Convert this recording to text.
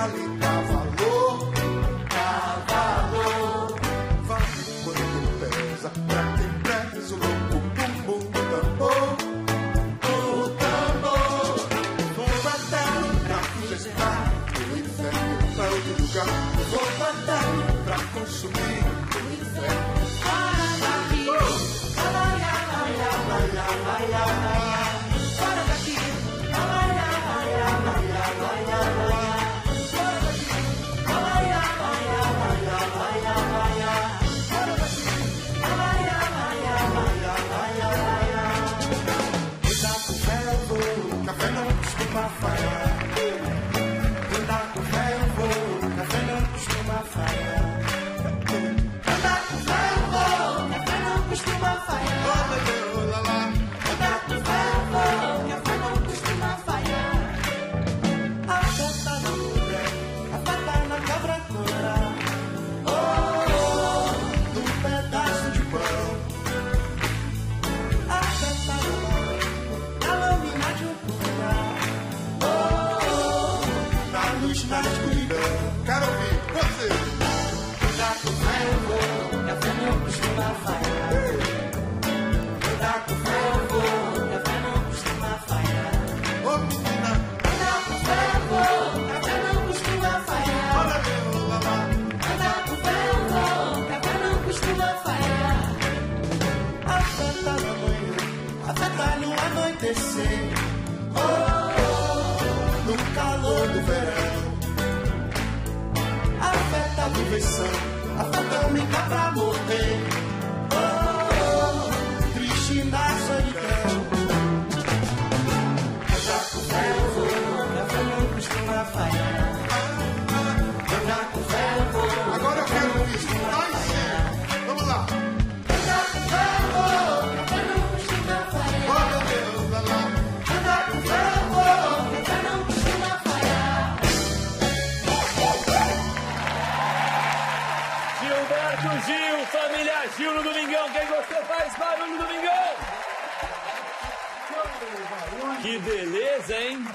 Natal e tu estás. Quero ouvir você. Com é não costuma falhar. Tá com fé é não costuma falhar. Ô menina, tá é não costuma falhar. Olha meu mamá. É não costuma falhar. A na manhã, a no anoitecer. perfeição. A falta me pra morrer. Marco Gil, família Gil no Domingão. Quem gostou faz barulho no Domingão. Que beleza, hein?